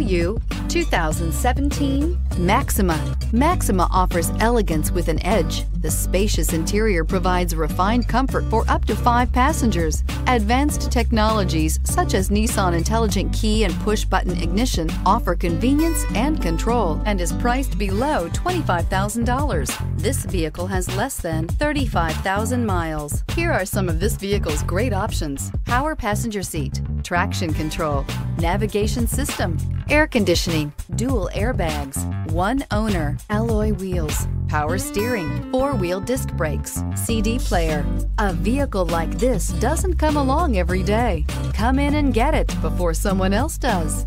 you 2017 Maxima. Maxima offers elegance with an edge. The spacious interior provides refined comfort for up to five passengers. Advanced technologies such as Nissan Intelligent Key and Push Button Ignition offer convenience and control and is priced below $25,000. This vehicle has less than 35,000 miles. Here are some of this vehicle's great options power passenger seat, traction control, navigation system, air conditioning, dual airbags, one owner, alloy wheels, power steering, four wheel disc brakes, CD player. A vehicle like this doesn't come along every day. Come in and get it before someone else does.